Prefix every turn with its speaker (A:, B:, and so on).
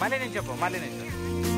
A: మళ్ళీ నేను చెప్పు మళ్ళీ నేను చెప్పు